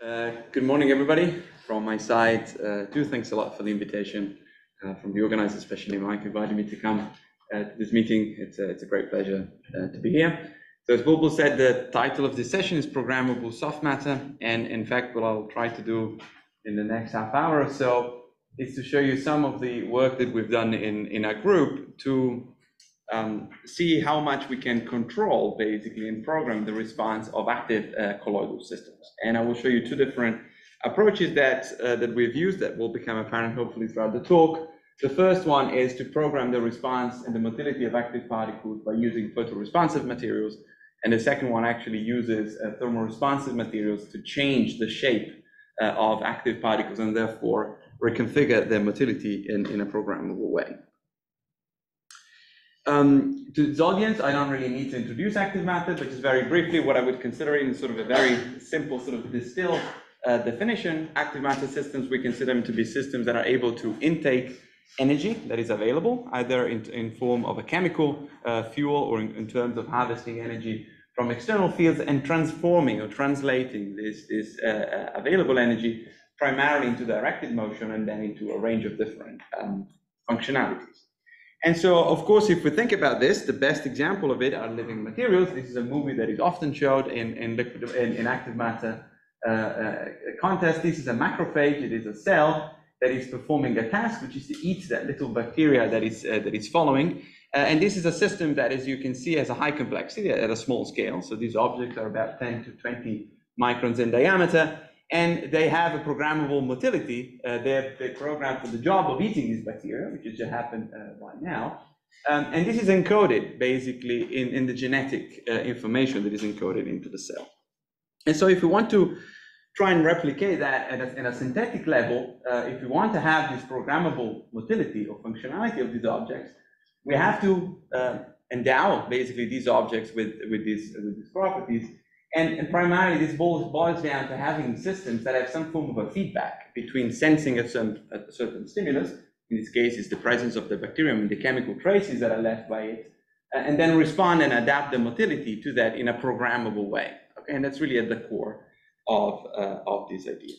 Uh, good morning, everybody. From my side, uh, thanks a lot for the invitation uh, from the organizer, especially Mike, inviting me to come uh, to this meeting. It's a, it's a great pleasure uh, to be here. So as Bulbul said, the title of this session is Programmable Soft Matter. And in fact, what I'll try to do in the next half hour or so is to show you some of the work that we've done in, in our group to um, see how much we can control basically and program the response of active uh, colloidal systems. And I will show you two different approaches that, uh, that we've used that will become apparent hopefully throughout the talk. The first one is to program the response and the motility of active particles by using photoresponsive materials. And the second one actually uses uh, thermoresponsive materials to change the shape uh, of active particles and therefore reconfigure their motility in, in a programmable way. Um, to this audience, I don't really need to introduce active matter, but just very briefly, what I would consider in sort of a very simple sort of distilled uh, definition, active matter systems, we consider them to be systems that are able to intake energy that is available, either in, in form of a chemical uh, fuel or in, in, terms of harvesting energy from external fields and transforming or translating this, this uh, uh available energy primarily into directed motion and then into a range of different um, functionalities. And so, of course, if we think about this, the best example of it are living materials. This is a movie that is often showed in, in, liquid, in, in active matter uh, uh, contest. This is a macrophage. It is a cell that is performing a task, which is to eat that little bacteria that is, uh, that is following. Uh, and this is a system that, as you can see, has a high complexity at a small scale. So these objects are about 10 to 20 microns in diameter and they have a programmable motility. Uh, they're, they're, programmed for the job of eating these bacteria, which just happened uh, right now. Um, and this is encoded basically in, in the genetic uh, information that is encoded into the cell. And so if we want to try and replicate that at a, at a synthetic level, uh, if we want to have this programmable motility or functionality of these objects, we have to uh, endow basically these objects with, with, these, with these properties and, and, primarily, this boils, boils down to having systems that have some form of a feedback between sensing a certain, a certain stimulus, in this case, is the presence of the bacterium and the chemical traces that are left by it, and then respond and adapt the motility to that in a programmable way. Okay, and that's really at the core of, uh, of this idea.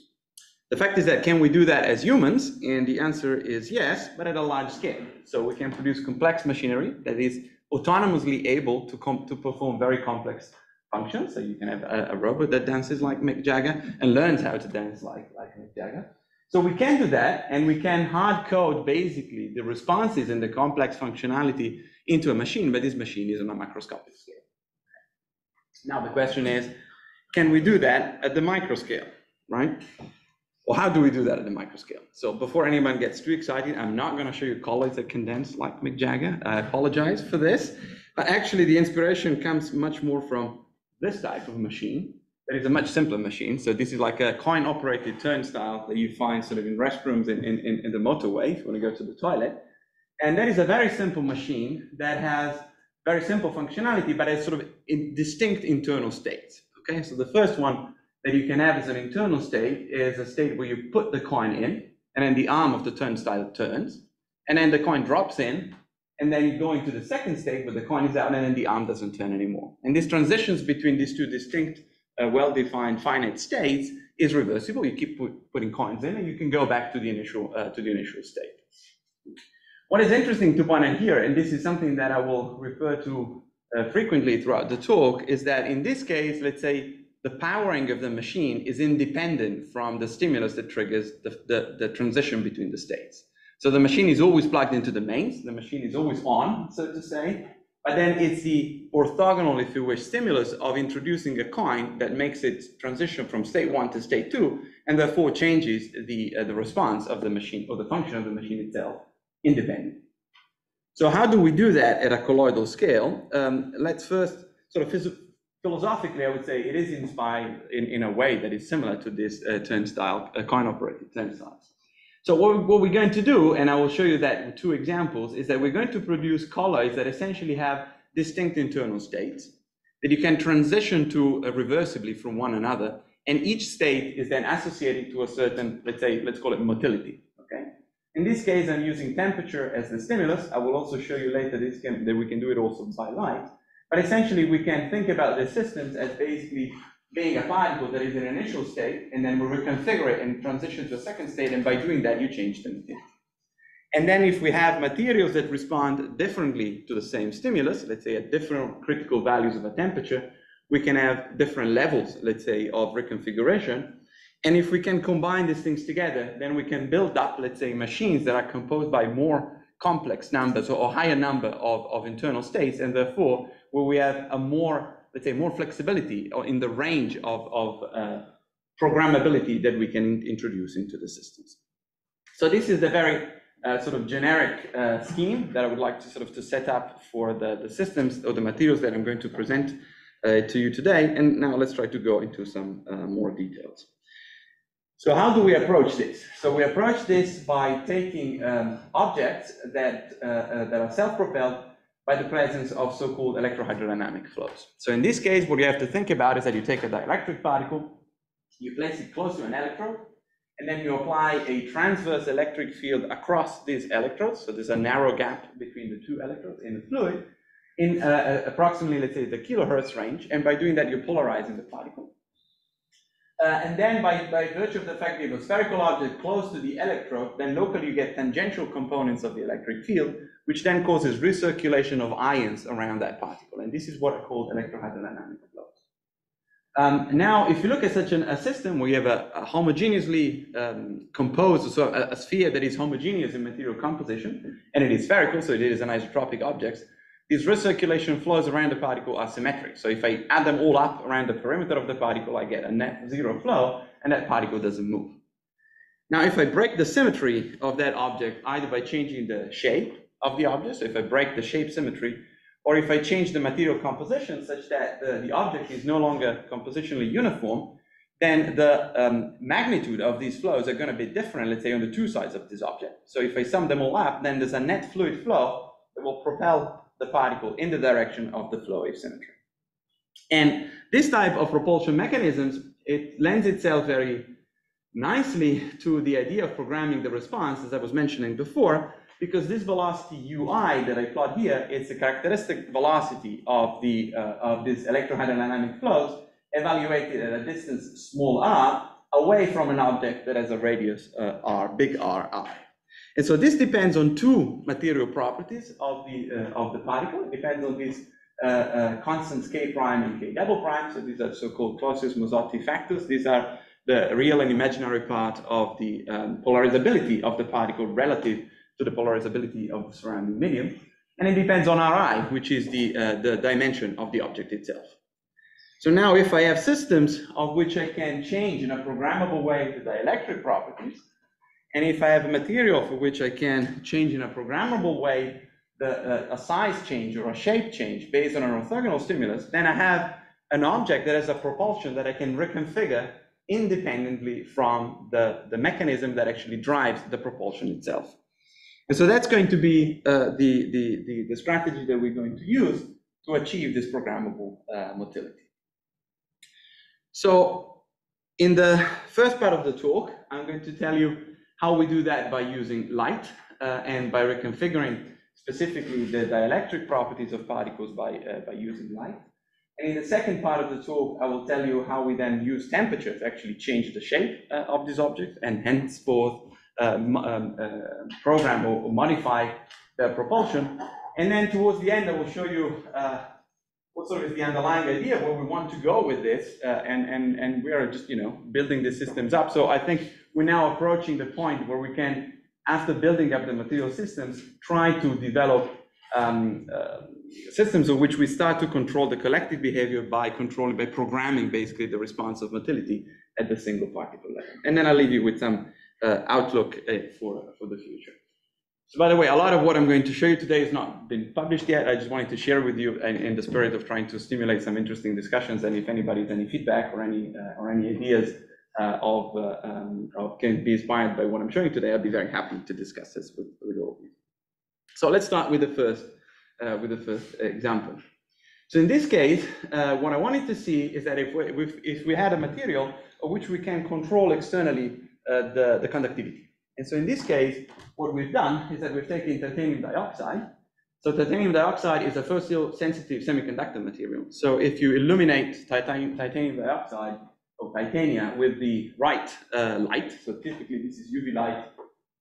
The fact is that can we do that as humans? And the answer is yes, but at a large scale. So we can produce complex machinery that is autonomously able to, to perform very complex function. So you can have a, a, robot that dances like Mick Jagger and learns how to dance like, like Mick Jagger. So we can do that, and we can hard code basically the responses and the complex functionality into a machine, but this machine is on a macroscopic scale. Now the question is, can we do that at the micro scale, right? Well, how do we do that at the micro scale? So before anyone gets too excited, I'm not going to show you colloids that can dance like Mick Jagger. I apologize for this. But actually, the inspiration comes much more from this type of machine that is a much simpler machine. So this is like a coin-operated turnstile that you find sort of in restrooms in, in, in the motorway if you want to go to the toilet. And that is a very simple machine that has very simple functionality, but has sort of in distinct internal states. Okay, so the first one that you can have as an internal state is a state where you put the coin in, and then the arm of the turnstile turns, and then the coin drops in, and then you go into the second state where the coin is out and then the arm doesn't turn anymore. And these transitions between these two distinct, uh, well-defined finite states is reversible. You keep put, putting coins in and you can go back to the initial, uh, to the initial state. What is interesting to point out here, and this is something that I will refer to uh, frequently throughout the talk, is that in this case, let's say the powering of the machine is independent from the stimulus that triggers the, the, the transition between the states. So the machine is always plugged into the mains, the machine is always on, so to say, but then it's the orthogonal, if you wish, stimulus of introducing a coin that makes it transition from state one to state two, and therefore changes the, uh, the response of the machine or the function of the machine itself independent. So how do we do that at a colloidal scale? Um, let's first sort of philosophically, I would say it is inspired in, in a way that is similar to this uh, turnstile, uh, coin-operated turnstiles. So what, we're going to do, and I will show you that in two examples, is that we're going to produce colloids that essentially have distinct internal states that you can transition to uh, reversibly from one another. And each state is then associated to a certain, let's say, let's call it motility. Okay. In this case, I'm using temperature as the stimulus. I will also show you later this can, that we can do it also by light. But essentially, we can think about the systems as basically being a particle that is in an initial state, and then we reconfigure it and transition to a second state, and by doing that, you change the material. And then if we have materials that respond differently to the same stimulus, let's say at different critical values of a temperature, we can have different levels, let's say, of reconfiguration. And if we can combine these things together, then we can build up, let's say, machines that are composed by more complex numbers or higher number of, of internal states, and therefore, where we have a more, let's say, more flexibility or in the range of, of uh, programmability that we can introduce into the systems. So this is the very uh, sort of generic uh, scheme that I would like to sort of to set up for the, the systems or the materials that I'm going to present uh, to you today. And now let's try to go into some uh, more details. So how do we approach this? So we approach this by taking um, objects that, uh, that are self-propelled by the presence of so-called electrohydrodynamic flows. So in this case, what you have to think about is that you take a dielectric particle, you place it close to an electrode, and then you apply a transverse electric field across these electrodes. So there's a narrow gap between the two electrodes in the fluid in uh, uh, approximately, let's say, the kilohertz range. And by doing that, you're polarizing the particle. Uh, and then by, by virtue of the fact that you have a spherical object close to the electrode, then locally you get tangential components of the electric field, which then causes recirculation of ions around that particle. And this is what are called electrohydrodynamic um, now, if you look at such an, a system where you have a, a homogeneously um, composed, so a, a, sphere that is homogeneous in material composition, and it is spherical, so it is an isotropic object, these recirculation flows around the particle are symmetric. So if I add them all up around the perimeter of the particle, I get a net zero flow, and that particle doesn't move. Now, if I break the symmetry of that object, either by changing the shape of the object, so if I break the shape symmetry, or if I change the material composition such that the, the object is no longer compositionally uniform, then the um, magnitude of these flows are going to be different, let's say, on the two sides of this object. So if I sum them all up, then there's a net fluid flow that will propel the particle in the direction of the flow wave symmetry. And this type of propulsion mechanisms, it lends itself very nicely to the idea of programming the response, as I was mentioning before, because this velocity ui that I plot here, it's a characteristic velocity of, the, uh, of these electrohydrodynamic flows evaluated at a distance small r away from an object that has a radius uh, r, big R i. And so this depends on two material properties of the, uh, of the particle. It depends on these uh, uh, constants k prime and k double prime. So these are so-called Clausius-Mossotti factors. These are the real and imaginary part of the um, polarizability of the particle relative to the polarizability of the surrounding medium. And it depends on Ri, which is the, uh, the dimension of the object itself. So now if I have systems of which I can change in a programmable way the dielectric properties, and if I have a material for which I can change in a programmable way the, uh, a size change or a shape change based on an orthogonal stimulus, then I have an object that has a propulsion that I can reconfigure independently from the, the mechanism that actually drives the propulsion itself. And so that's going to be uh, the, the, the, the, strategy that we're going to use to achieve this programmable uh, motility. So in the first part of the talk, I'm going to tell you how we do that by using light uh, and by reconfiguring specifically the dielectric properties of particles by, uh, by using light. And in the second part of the talk, I will tell you how we then use temperature to actually change the shape uh, of this object and henceforth uh, um, uh, program or, or, modify the propulsion. And then towards the end, I will show you uh, what sort of is the underlying idea where we want to go with this. and, and, and we are just, you know, building the systems up. So I think we're now approaching the point where we can, after building up the material systems, try to develop um, uh, systems of which we start to control the collective behavior by controlling, by programming basically the response of motility at the single particle level. And then I'll leave you with some uh, outlook uh, for, for the future. So by the way, a lot of what I'm going to show you today has not been published yet. I just wanted to share with you in, in the spirit of trying to stimulate some interesting discussions. And if anybody has any feedback or any uh, or any ideas of, uh, um, of can be inspired by what I'm showing today, I'd be very happy to discuss this with, with all of you. So let's start with the first uh, with the first example. So in this case, what I wanted to see is that if we, if we had a material of which we can control externally uh, the, the conductivity. And so in this case, what we've done is that we've taken titanium dioxide So titanium dioxide is a photosensitive semiconductor material. So if you illuminate titanium, titanium dioxide or titania with the right uh, light, so typically this is UV light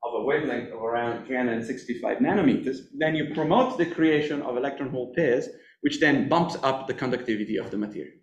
of a wavelength of around 365 nanometers, then you promote the creation of electron hole pairs, which then bumps up the conductivity of the material.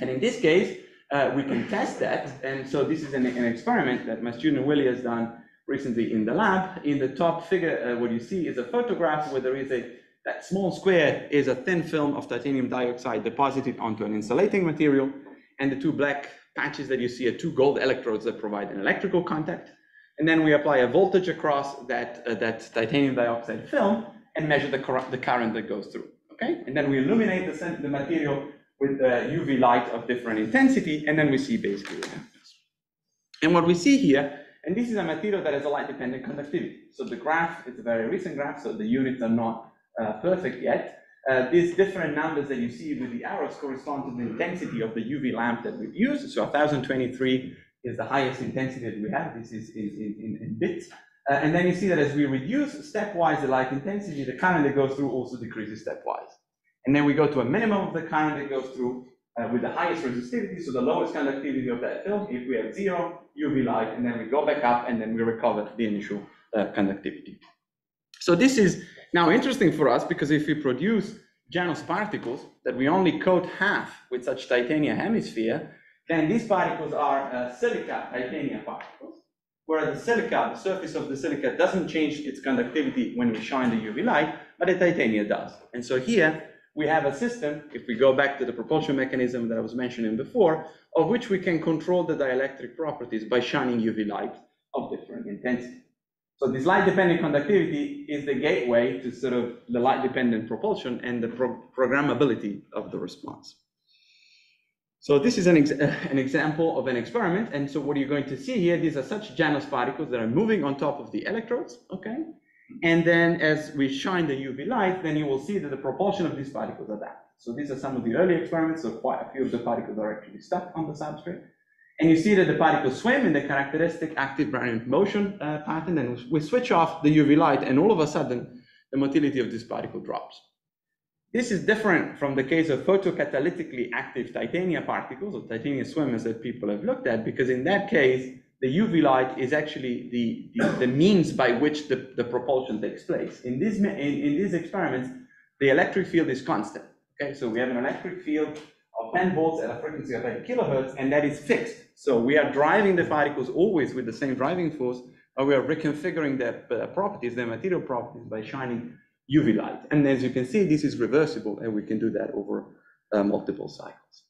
And in this case, uh, we can test that. And so this is an, an, experiment that my student Willie has done recently in the lab. In the top figure, uh, what you see is a photograph where there is a, that small square is a thin film of titanium dioxide deposited onto an insulating material. And the two black patches that you see are two gold electrodes that provide an electrical contact. And then we apply a voltage across that, uh, that titanium dioxide film and measure the, the current that goes through, okay? And then we illuminate the, the material with UV light of different intensity, and then we see basically what happens. And what we see here, and this is a material that has a light-dependent conductivity. So the graph, it's a very recent graph, so the units are not uh, perfect yet. Uh, these different numbers that you see with the arrows correspond to the intensity of the UV lamp that we've used. So 1023 is the highest intensity that we have. This is in, in, in bits. Uh, and then you see that as we reduce stepwise the light intensity, the current that goes through also decreases stepwise. And then we go to a minimum of the current that goes through uh, with the highest resistivity, so the lowest conductivity of that film, if we have zero UV light, and then we go back up and then we recover the initial uh, conductivity. So this is now interesting for us because if we produce Janus particles that we only coat half with such titanium hemisphere, then these particles are uh, silica titanium particles, where the silica, the surface of the silica doesn't change its conductivity when we shine the UV light, but the titanium does. And so here we have a system, if we go back to the propulsion mechanism that I was mentioning before, of which we can control the dielectric properties by shining UV light of different intensity. So this light-dependent conductivity is the gateway to sort of the light-dependent propulsion and the pro programmability of the response. So this is an, ex an example of an experiment. And so what you're going to see here, these are such Janus particles that are moving on top of the electrodes, okay? And then as we shine the UV light, then you will see that the propulsion of these particles are that. So these are some of the early experiments, so quite a few of the particles are actually stuck on the substrate. And you see that the particles swim in the characteristic active Brownian motion uh, pattern, and we switch off the UV light, and all of a sudden, the motility of this particle drops. This is different from the case of photocatalytically active titanium particles, or titanium swimmers that people have looked at, because in that case, the UV light is actually the, the, the, means by which the, the propulsion takes place. In, this, in, in these experiments, the electric field is constant. Okay, so we have an electric field of 10 volts at a frequency of 8 kilohertz, and that is fixed. So we are driving the particles always with the same driving force, but we are reconfiguring their uh, properties, their material properties, by shining UV light. And as you can see, this is reversible, and we can do that over uh, multiple cycles.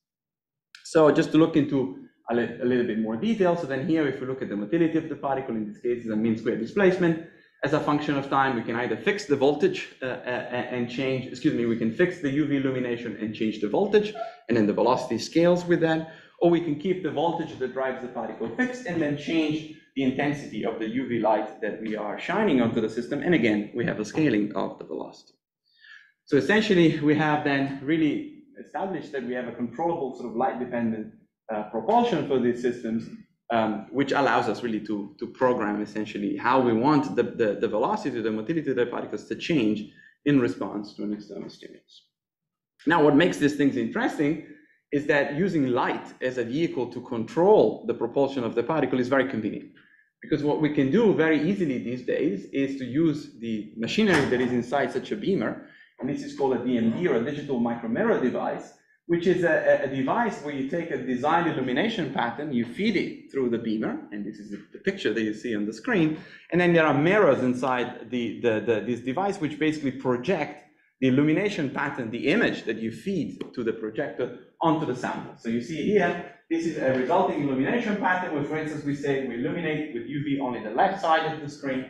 So just to look into a, li a, little bit more detail. So then here, if we look at the motility of the particle, in this case, is a mean square displacement. As a function of time, we can either fix the voltage uh, uh, and change, excuse me, we can fix the UV illumination and change the voltage, and then the velocity scales with that, or we can keep the voltage that drives the particle fixed and then change the intensity of the UV light that we are shining onto the system. And again, we have a scaling of the velocity. So essentially, we have then really established that we have a controllable sort of light dependent uh, propulsion for these systems, um, which allows us really to, to program essentially how we want the, the, the velocity, the motility of the particles to change in response to an external stimulus. Now, what makes these things interesting is that using light as a vehicle to control the propulsion of the particle is very convenient. Because what we can do very easily these days is to use the machinery that is inside such a beamer, and this is called a DMD or a digital micromirror device, which is a, a, device where you take a designed illumination pattern, you feed it through the beamer, and this is the picture that you see on the screen, and then there are mirrors inside the, the, the, this device which basically project the illumination pattern, the image that you feed to the projector onto the sample. So you see here, this is a resulting illumination pattern where, for instance, we say we illuminate with UV only the left side of the screen,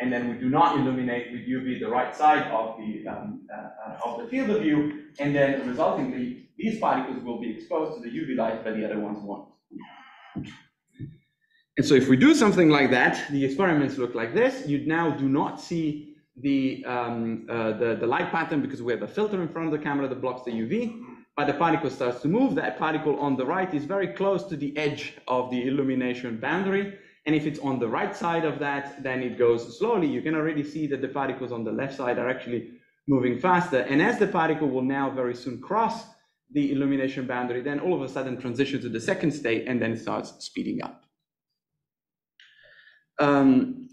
and then we do not illuminate with UV the right side of the, um, uh, of the field of view, and then resultingly, these particles will be exposed to the UV light, but the other ones won't. And so if we do something like that, the experiments look like this. You now do not see the, um, uh, the, the light pattern because we have a filter in front of the camera that blocks the UV, but the particle starts to move. That particle on the right is very close to the edge of the illumination boundary. And if it's on the right side of that, then it goes slowly. You can already see that the particles on the left side are actually moving faster. And as the particle will now very soon cross the illumination boundary, then all of a sudden transition to the second state and then starts speeding up. Um,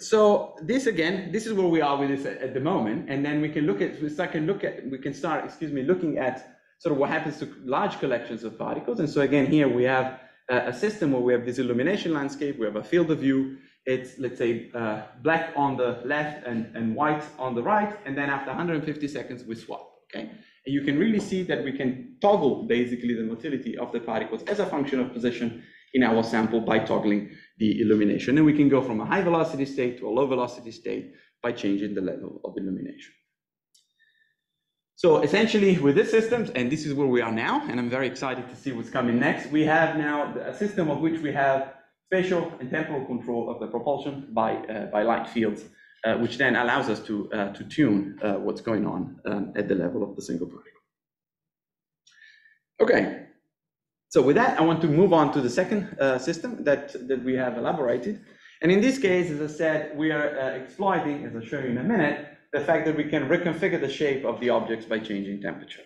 so this again, this is where we are with this at, at, the moment, and then we can look at we can look at we can start excuse me looking at sort of what happens to large collections of particles. And so again, here we have a, system where we have this illumination landscape, we have a field of view. It's let's say uh, black on the left and, and white on the right, and then after 150 seconds we swap. Okay, and you can really see that we can toggle basically the motility of the particles as a function of position in our sample by toggling the illumination. And we can go from a high velocity state to a low velocity state by changing the level of illumination. So essentially with this system, and this is where we are now, and I'm very excited to see what's coming next, we have now a system of which we have spatial and temporal control of the propulsion by, uh, by light fields, uh, which then allows us to, uh, to tune uh, what's going on um, at the level of the single particle. Okay, so with that, I want to move on to the second uh, system that, that we have elaborated. And in this case, as I said, we are uh, exploiting, as I'll show you in a minute, the fact that we can reconfigure the shape of the objects by changing temperature.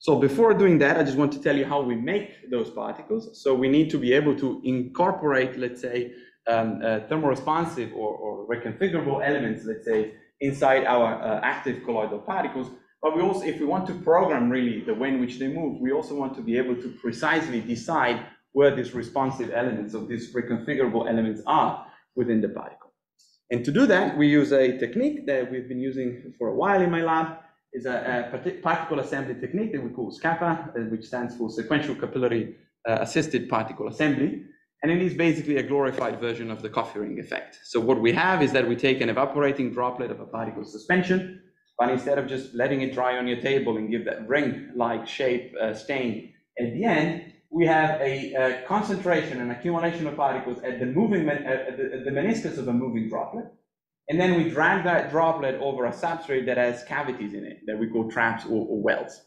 So before doing that, I just want to tell you how we make those particles. So we need to be able to incorporate, let's say, um, uh, thermoresponsive or, or reconfigurable elements, let's say, inside our uh, active colloidal particles but we also, if we want to program really the way in which they move, we also want to be able to precisely decide where these responsive elements of these reconfigurable elements are within the particle. And to do that, we use a technique that we've been using for a while in my lab. is a, a particle assembly technique that we call SCAPA, uh, which stands for Sequential Capillary uh, Assisted Particle Assembly. And it is basically a glorified version of the coffee ring effect. So what we have is that we take an evaporating droplet of a particle suspension, but instead of just letting it dry on your table and give that ring-like shape uh, stain at the end, we have a, a, concentration and accumulation of particles at the moving at the, at the meniscus of a moving droplet. And then we drag that droplet over a substrate that has cavities in it that we call traps or, or wells.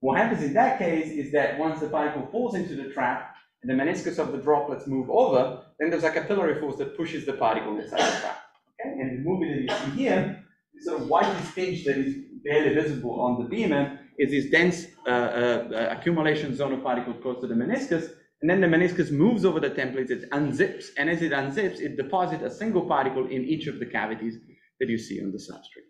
What happens in that case is that once the particle falls into the trap and the meniscus of the droplets move over, then there's a capillary force that pushes the particle inside the trap. Okay? And the movie that you see here sort of white stage that is barely visible on the beamer is this dense uh, uh, accumulation zone of particles close to the meniscus. And then the meniscus moves over the templates, it unzips, and as it unzips, it deposits a single particle in each of the cavities that you see on the substrate.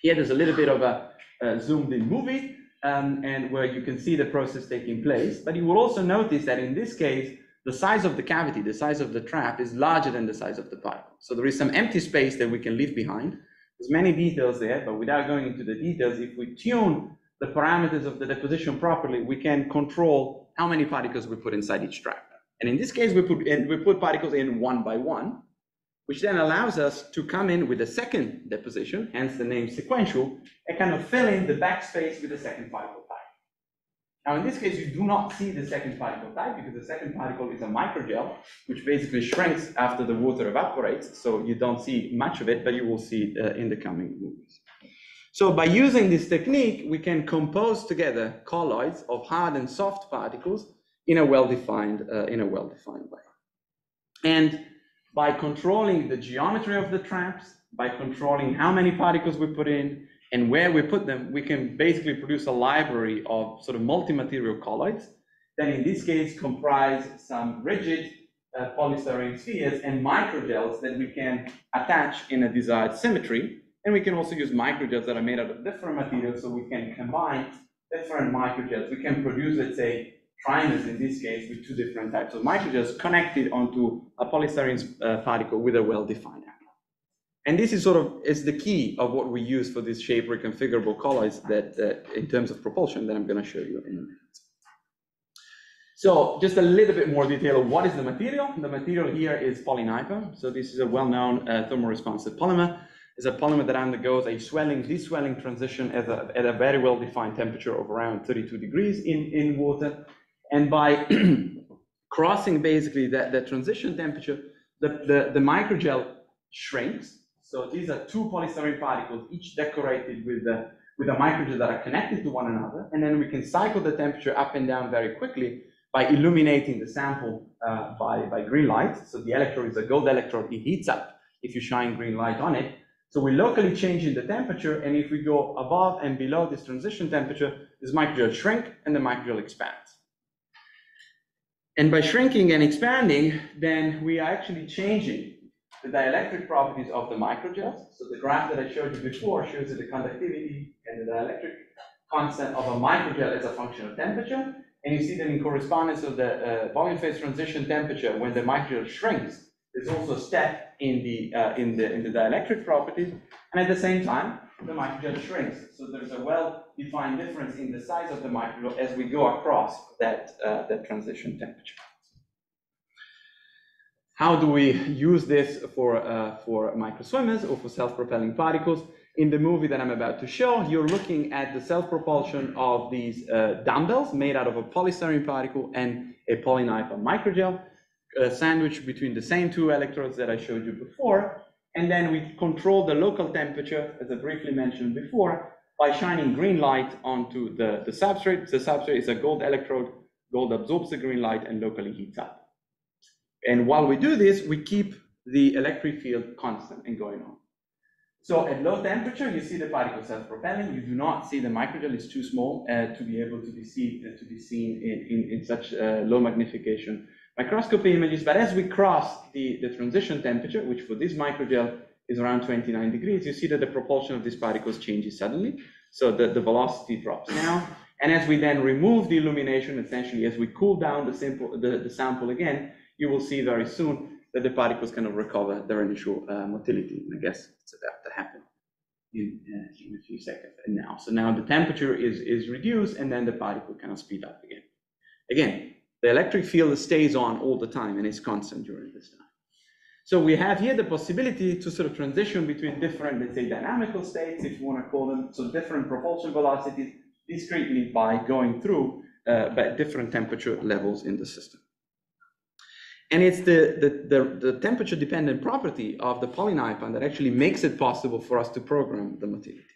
Here there's a little bit of a, a zoomed in movie, um, and where you can see the process taking place. But you will also notice that in this case, the size of the cavity, the size of the trap is larger than the size of the particle. So there is some empty space that we can leave behind. There's many details there, but without going into the details, if we tune the parameters of the deposition properly, we can control how many particles we put inside each trap. And in this case, we put, in, we put particles in one by one, which then allows us to come in with a second deposition, hence the name sequential, and kind of fill in the backspace with the second particle. Now, in this case, you do not see the second particle type because the second particle is a microgel, which basically shrinks after the water evaporates. So you don't see much of it, but you will see it uh, in the coming movies. So by using this technique, we can compose together colloids of hard and soft particles in a well-defined uh, in a well-defined way. And by controlling the geometry of the traps, by controlling how many particles we put in, and where we put them, we can basically produce a library of sort of multi-material colloids that in this case comprise some rigid uh, polystyrene spheres and microgels that we can attach in a desired symmetry. And we can also use microgels that are made out of different materials so we can combine different microgels. We can produce, let's say, trimers in this case with two different types of microgels connected onto a polystyrene uh, particle with a well-defined and this is sort of is the key of what we use for these shape reconfigurable colloids that uh, in terms of propulsion that I'm going to show you in a minute. So just a little bit more detail of what is the material. The material here is polyniper. So this is a well-known uh, thermoresponsive polymer. It's a polymer that undergoes a swelling, deswelling transition at a, at a very well-defined temperature of around 32 degrees in, in water. And by crossing basically that, that transition temperature, the, the, the microgel shrinks so these are two polystyrene particles, each decorated with a, with a microgel that are connected to one another. And then we can cycle the temperature up and down very quickly by illuminating the sample uh, by, by green light. So the electrode is a gold electrode, it heats up if you shine green light on it. So we're locally changing the temperature, and if we go above and below this transition temperature, this microgel shrink and the microgel expands. And by shrinking and expanding, then we are actually changing the dielectric properties of the microgels. So the graph that I showed you before shows you the conductivity and the dielectric constant of a microgel as a function of temperature. And you see that in correspondence of the uh, volume phase transition temperature, when the microgel shrinks, there's also a step in the, uh, in the, in the dielectric properties. And at the same time, the microgel shrinks. So there's a well-defined difference in the size of the microgel as we go across that, uh, that transition temperature. How do we use this for, uh, for microswimmers or for self-propelling particles? In the movie that I'm about to show, you're looking at the self-propulsion of these uh, dumbbells made out of a polystyrene particle and a polynipa microgel, uh, sandwiched between the same two electrodes that I showed you before. And then we control the local temperature, as I briefly mentioned before, by shining green light onto the, the substrate. The substrate is a gold electrode. Gold absorbs the green light and locally heats up. And while we do this, we keep the electric field constant and going on. So at low temperature, you see the particle self-propelling. You do not see the microgel is too small uh, to be able to be seen, uh, to be seen in, in, in such uh, low magnification microscopy images. But as we cross the, the transition temperature, which for this microgel is around 29 degrees, you see that the propulsion of these particles changes suddenly. So the, the velocity drops down. And as we then remove the illumination, essentially as we cool down the, simple, the, the sample again, you will see very soon that the particles kind of recover their initial uh, motility. And I guess it's about to happen in, uh, in a few seconds and now. So now the temperature is, is reduced and then the particle kind of speed up again. Again, the electric field stays on all the time and is constant during this time. So we have here the possibility to sort of transition between different, let's say, dynamical states, if you want to call them, so different propulsion velocities discretely by going through uh, different temperature levels in the system. And it's the, the, the, the temperature dependent property of the polynipa that actually makes it possible for us to program the motility.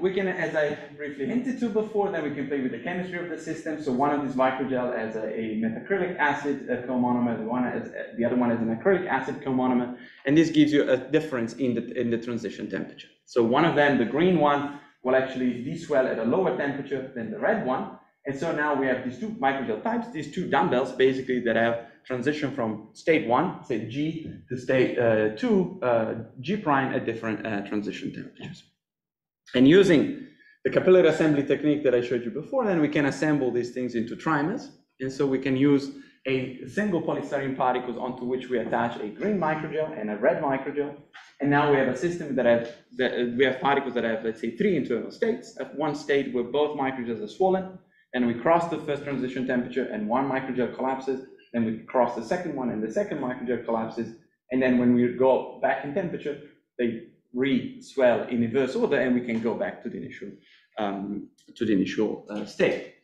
We can, as I briefly hinted to before, then we can play with the chemistry of the system. So one of these microgel has a, a methacrylic acid uh, comonomer, one uh, the other one is an acrylic acid comonomer, and this gives you a difference in the, in the transition temperature. So one of them, the green one, will actually deswell at a lower temperature than the red one, and so now we have these two microgel types, these two dumbbells basically that have transition from state one, say G, to state uh, two, uh, G prime at different uh, transition temperatures. And using the capillary assembly technique that I showed you before, then we can assemble these things into trimers. And so we can use a single polystyrene particles onto which we attach a green microgel and a red microgel. And now we have a system that have, that we have particles that have, let's say, three internal states. At one state where both microgels are swollen, and we cross the first transition temperature and one microgel collapses, then we cross the second one and the second microgel collapses, and then when we go back in temperature, they re-swell in inverse order and we can go back to the initial, um, to the initial uh, state.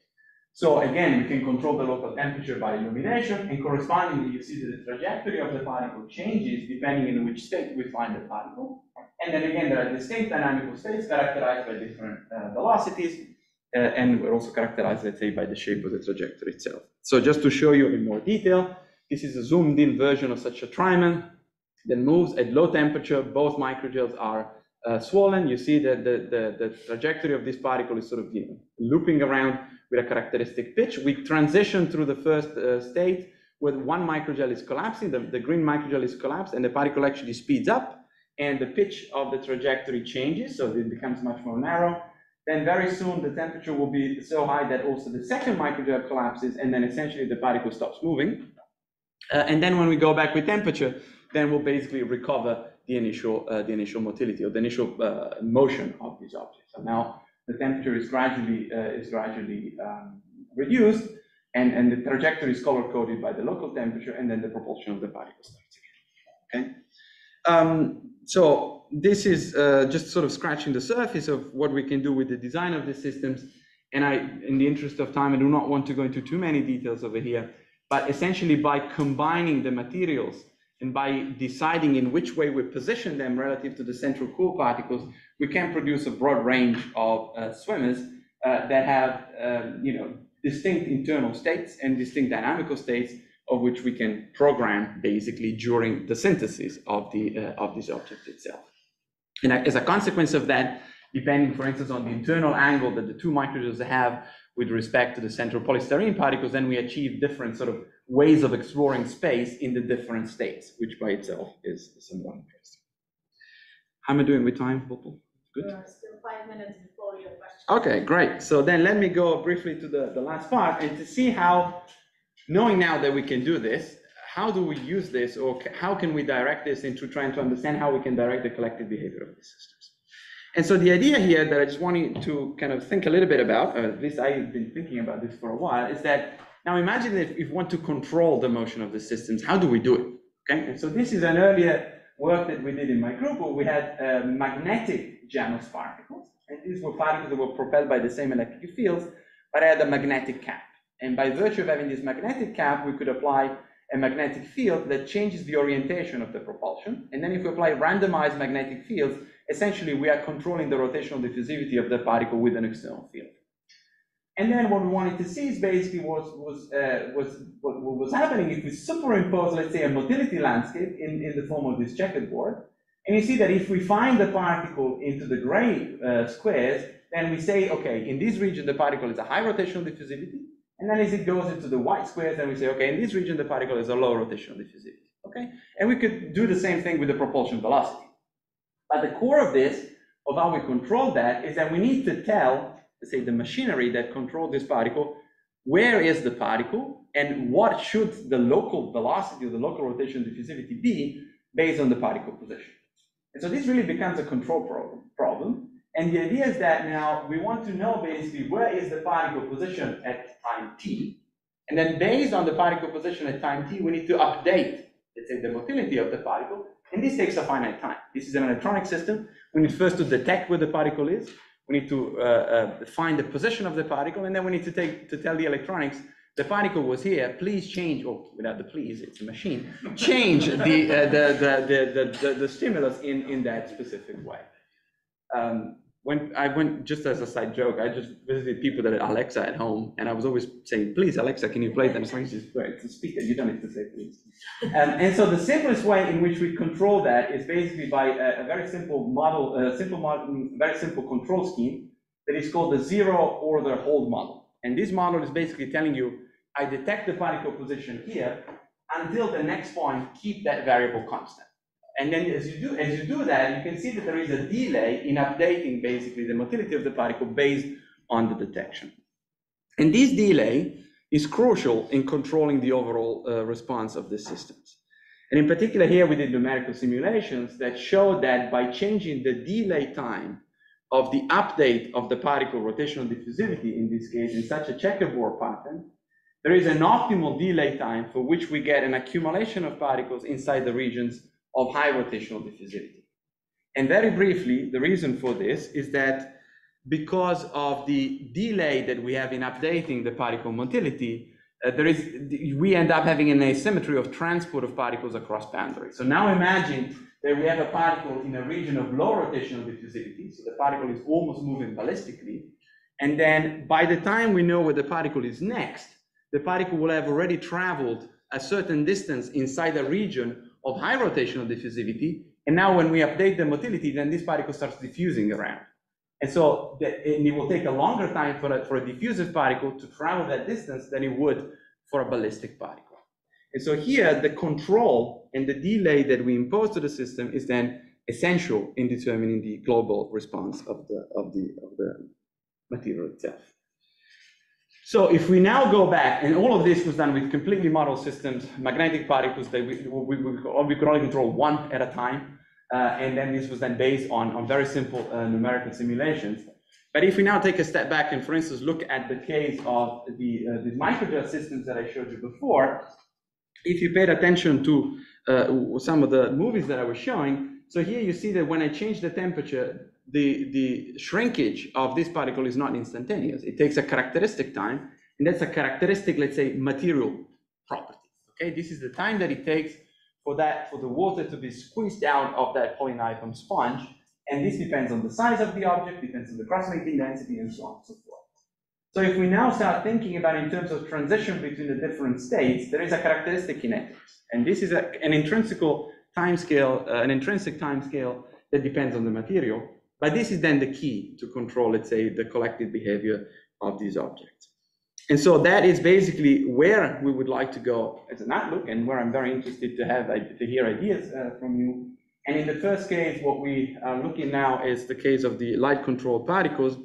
So again, we can control the local temperature by illumination, and correspondingly, you see that the trajectory of the particle changes depending in which state we find the particle. And then again, there are distinct dynamical states characterized by different uh, velocities, uh, and we're also characterized, let's say, by the shape of the trajectory itself. So just to show you in more detail, this is a zoomed in version of such a trimer that moves at low temperature. Both microgels are uh, swollen. You see that the, the, the, trajectory of this particle is sort of you know, looping around with a characteristic pitch. We transition through the first uh, state where one microgel is collapsing, the, the green microgel is collapsed, and the particle actually speeds up, and the pitch of the trajectory changes, so it becomes much more narrow then very soon the temperature will be so high that also the second microgel collapses and then essentially the particle stops moving. Uh, and then when we go back with temperature, then we'll basically recover the initial, uh, the initial motility or the initial uh, motion of these objects. So now the temperature is gradually, uh, is gradually um, reduced and, and the trajectory is color coded by the local temperature and then the propulsion of the particle starts again, okay? Um, so this is uh, just sort of scratching the surface of what we can do with the design of the systems. And I, in the interest of time, I do not want to go into too many details over here, but essentially by combining the materials and by deciding in which way we position them relative to the central core particles, we can produce a broad range of uh, swimmers uh, that have, um, you know, distinct internal states and distinct dynamical states of which we can program basically during the synthesis of the uh, of this object itself. And as a consequence of that, depending, for instance, on the internal angle that the two microgels have with respect to the central polystyrene particles, then we achieve different sort of ways of exploring space in the different states, which by itself is somewhat interesting. How am I doing with time, Popel? Good? still five minutes before your question. Okay, great. So then let me go briefly to the, the last part and to see how, knowing now that we can do this, how do we use this or how can we direct this into trying to understand how we can direct the collective behavior of these systems? And so the idea here that I just wanted to kind of think a little bit about, uh, at least I've been thinking about this for a while, is that now imagine if, if we want to control the motion of the systems, how do we do it? Okay, and so this is an earlier work that we did in my group where we had uh, magnetic Janus particles, and these were particles that were propelled by the same electric fields, but I had a magnetic cap. And by virtue of having this magnetic cap, we could apply a magnetic field that changes the orientation of the propulsion. And then if we apply randomized magnetic fields, essentially we are controlling the rotational diffusivity of the particle with an external field. And then what we wanted to see is basically was, was, uh, was what, what, was happening if we superimpose, let's say, a motility landscape in, in the form of this checkerboard. And you see that if we find the particle into the gray uh, squares, then we say, okay, in this region, the particle is a high rotational diffusivity. And then as it goes into the white squares, then we say, okay, in this region, the particle is a low rotational diffusivity, okay? And we could do the same thing with the propulsion velocity. But the core of this, of how we control that, is that we need to tell, let's say, the machinery that controls this particle, where is the particle, and what should the local velocity or the local rotational diffusivity be based on the particle position. And so this really becomes a control problem. problem and the idea is that now we want to know basically where is the particle position at time t. And then based on the particle position at time t, we need to update, let's say, the motility of the particle. And this takes a finite time. This is an electronic system. We need first to detect where the particle is. We need to uh, uh, find the position of the particle. And then we need to take to tell the electronics the particle was here, please change, or oh, without the please, it's a machine, change the, uh, the, the, the, the, the, stimulus in, in that specific way. Um, when I went, just as a side joke, I just visited people that had Alexa at home, and I was always saying, please, Alexa, can you play them songs? Just it's a speaker, you don't need to say please. Um, and so the simplest way in which we control that is basically by a, a very simple model, a simple model, very simple control scheme that is called the zero order hold model. And this model is basically telling you, I detect the particle position here, until the next point, keep that variable constant. And then as you do as you do that, you can see that there is a delay in updating basically the motility of the particle based on the detection. And this delay is crucial in controlling the overall uh, response of the systems. And in particular, here we did numerical simulations that show that by changing the delay time of the update of the particle rotational diffusivity, in this case, in such a checkerboard pattern, there is an optimal delay time for which we get an accumulation of particles inside the regions of high rotational diffusivity. And very briefly, the reason for this is that because of the delay that we have in updating the particle motility, uh, there is, we end up having an asymmetry of transport of particles across boundaries. So now imagine that we have a particle in a region of low rotational diffusivity, so the particle is almost moving ballistically, and then by the time we know where the particle is next, the particle will have already traveled a certain distance inside a region of high rotational diffusivity. And now when we update the motility, then this particle starts diffusing around. And so the, and it will take a longer time for a, for a diffusive particle to travel that distance than it would for a ballistic particle. And so here, the control and the delay that we impose to the system is then essential in determining the global response of the, of the, of the material itself. So if we now go back, and all of this was done with completely model systems, magnetic particles that we, we, we, we could only control one at a time, uh, and then this was then based on, on very simple uh, numerical simulations. But if we now take a step back and, for instance, look at the case of the, uh, the microgel systems that I showed you before, if you paid attention to uh, some of the movies that I was showing, so here you see that when I change the temperature, the, the shrinkage of this particle is not instantaneous. It takes a characteristic time, and that's a characteristic, let's say, material property. Okay, this is the time that it takes for that for the water to be squeezed out of that polynitrum sponge, and this depends on the size of the object, depends on the cross-linking density, and so on and so forth. So if we now start thinking about in terms of transition between the different states, there is a characteristic kinetics. And this is a, an intrinsical time scale, uh, an intrinsic time scale that depends on the material. But this is then the key to control, let's say, the collective behavior of these objects. And so that is basically where we would like to go as an outlook and where I'm very interested to have to hear ideas uh, from you. And in the first case, what we are looking now is the case of the light control particles.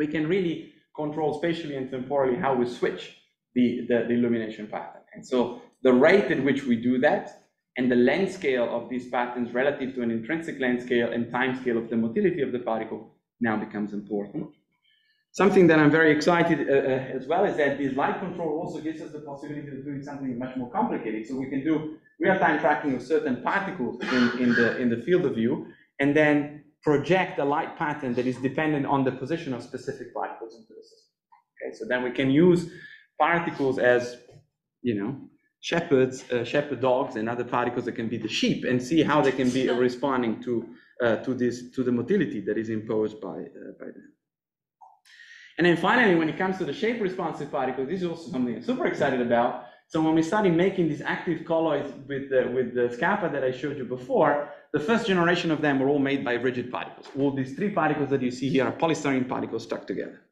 We can really control spatially and temporally how we switch the, the, the illumination pattern. And so the rate at which we do that and the length scale of these patterns relative to an intrinsic length scale and time scale of the motility of the particle now becomes important. Something that I'm very excited uh, uh, as well is that this light control also gives us the possibility of doing something much more complicated. So we can do real-time tracking of certain particles in, in, the, in the field of view, and then project a light pattern that is dependent on the position of specific particles into the system. Okay, so then we can use particles as, you know, shepherds, uh, shepherd dogs, and other particles that can be the sheep, and see how they can be responding to uh, to this to the motility that is imposed by uh, by them. And then finally, when it comes to the shape responsive particles, this is also something I'm super excited about. So when we started making these active colloids with the, with the SCAPA that I showed you before, the first generation of them were all made by rigid particles. All these three particles that you see here are polystyrene particles stuck together.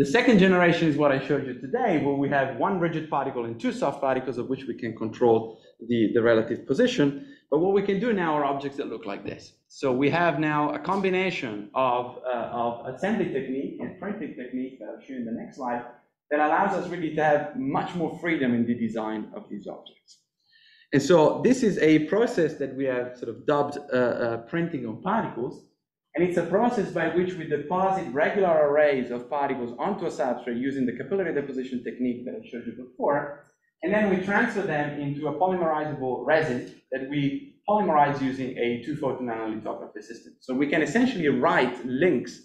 The second generation is what I showed you today, where we have one rigid particle and two soft particles of which we can control the, the relative position. But what we can do now are objects that look like this. So we have now a combination of, uh, of assembly technique and printing technique that I'll show you in the next slide that allows us really to have much more freedom in the design of these objects. And so this is a process that we have sort of dubbed uh, uh, printing on particles. And it's a process by which we deposit regular arrays of particles onto a substrate using the capillary deposition technique that I showed you before. And then we transfer them into a polymerizable resin that we polymerize using a two-photon nanolithography system. So we can essentially write links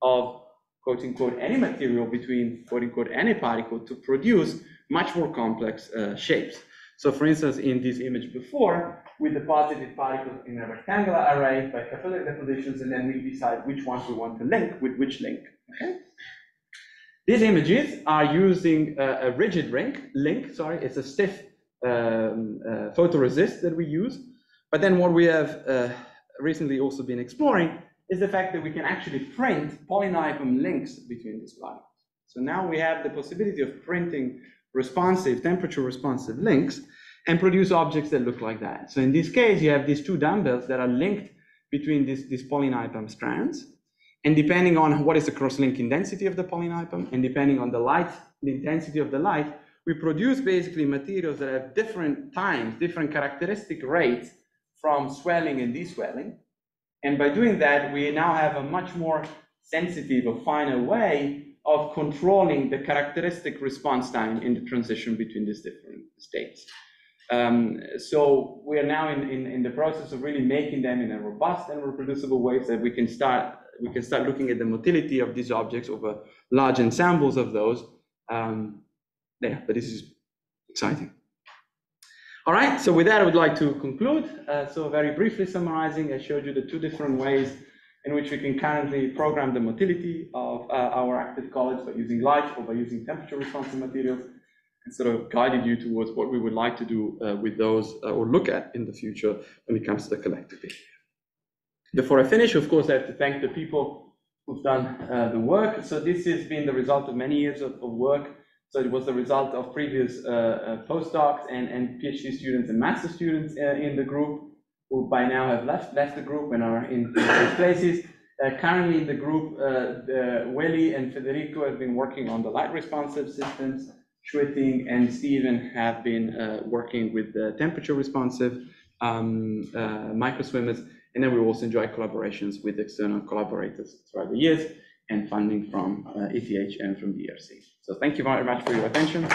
of quote unquote any material between quote unquote any particle to produce much more complex uh, shapes. So for instance, in this image before, we deposited particles in a rectangular array by capillary depositions, and then we decide which ones we want to link with which link. Okay? These images are using a, a rigid link, link, sorry, it's a stiff um, uh, photoresist that we use. But then what we have uh, recently also been exploring is the fact that we can actually print polyNIPAM links between these particles. So now we have the possibility of printing responsive, temperature responsive links and produce objects that look like that. So in this case, you have these two dumbbells that are linked between these, these polyNIPAM strands. And depending on what is the cross-linking density of the polyNIPAM, and depending on the light, the intensity of the light, we produce basically materials that have different times, different characteristic rates from swelling and deswelling. And by doing that, we now have a much more sensitive or finer way of controlling the characteristic response time in the transition between these different states. Um, so we are now in, in, in, the process of really making them in a robust and reproducible way so that we can start we can start looking at the motility of these objects over large ensembles of those. Um, there, but this is exciting. All right, so with that, I would like to conclude. Uh, so very briefly summarizing, I showed you the two different ways in which we can currently program the motility of uh, our active colloids by using light or by using temperature responsive materials and sort of guided you towards what we would like to do uh, with those uh, or look at in the future when it comes to the collective behavior. Before I finish, of course, I have to thank the people who've done uh, the work. So this has been the result of many years of, of work. So it was the result of previous uh, uh, postdocs and, and PhD students and master students in the group who by now have left, left the group and are in places. currently in the group, the Willy and Federico have been working on the light responsive systems. Schwitting and Stephen have been uh, working with the temperature responsive um, uh, microswimmers. And then we also enjoy collaborations with external collaborators throughout the years and funding from uh, ETH and from ERC. So thank you very much for your attention.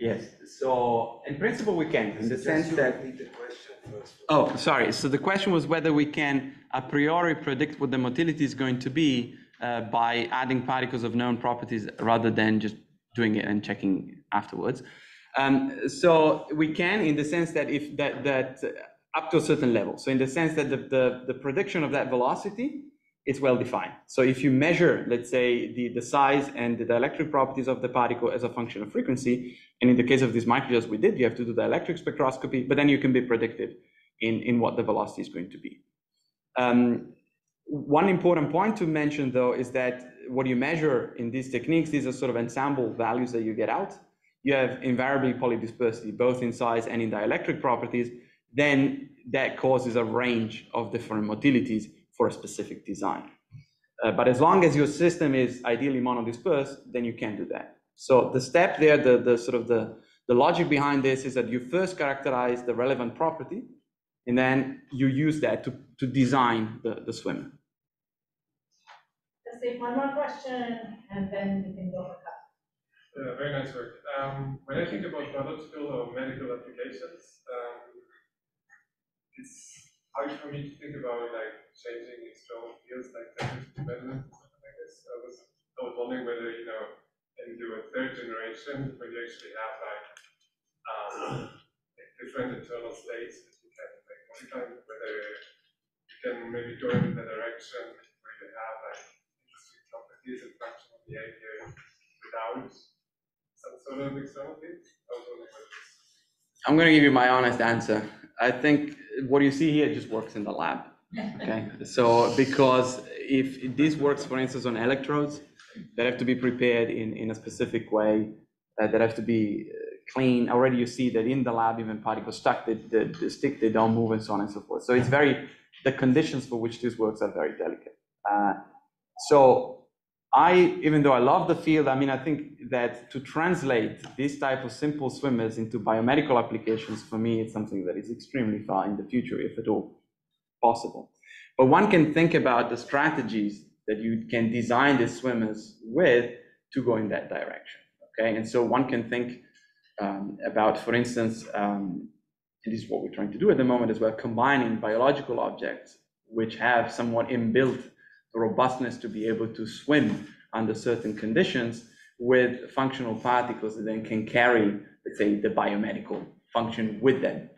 Yes, So in principle, we can, in the sense that. the question first. Oh, sorry. So the question was whether we can a priori predict what the motility is going to be uh, by adding particles of known properties rather than just doing it and checking afterwards. Um, so we can, in the sense that if that that uh, up to a certain level. So in the sense that the the, the prediction of that velocity is well defined. So if you measure, let's say, the the size and the dielectric properties of the particle as a function of frequency, and in the case of these microgels we did, you have to do dielectric spectroscopy, but then you can be predictive in, in what the velocity is going to be. Um, one important point to mention though is that what you measure in these techniques, these are sort of ensemble values that you get out. You have invariably polydispersity, both in size and in dielectric properties, then that causes a range of different motilities for a specific design. Uh, but as long as your system is ideally monodispersed, then you can do that. So the step there, the, the sort of the, the logic behind this is that you first characterize the relevant property, and then you use that to, to design the, the swimmer. Let's take one more question and then we can go for Yeah, very nice work. Um, when I think about biological or medical applications, um, it's hard for me to think about like changing external fields like temperature dependent. I was, I was wondering whether, you know, into a third generation, when you actually have like, um, like different internal states that you can like modify, whether you can maybe go in the direction where you have like interesting properties and functional behavior without I'm going to give you my honest answer. I think what you see here just works in the lab. Okay, so because if this works, for instance, on electrodes that have to be prepared in, in a specific way, uh, that have to be uh, clean, already you see that in the lab, even particles stuck, they, they, they stick, they don't move, and so on and so forth. So it's very, the conditions for which this works are very delicate. Uh, so I, even though I love the field, I mean, I think that to translate this type of simple swimmers into biomedical applications, for me, it's something that is extremely far in the future, if at all possible. But one can think about the strategies that you can design these swimmers with to go in that direction. Okay, and so one can think um, about, for instance, um, and this is what we're trying to do at the moment as well, combining biological objects which have somewhat inbuilt robustness to be able to swim under certain conditions with functional particles that then can carry, let's say, the biomedical function with them.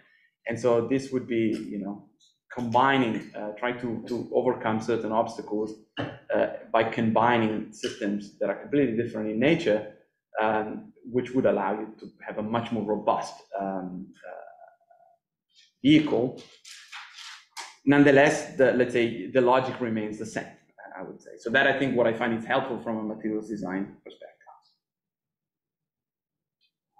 And so this would be, you know, combining, uh, trying to, to overcome certain obstacles uh, by combining systems that are completely different in nature, um, which would allow you to have a much more robust um, uh, vehicle. Nonetheless, the, let's say the logic remains the same, I would say. So that I think what I find is helpful from a materials design perspective.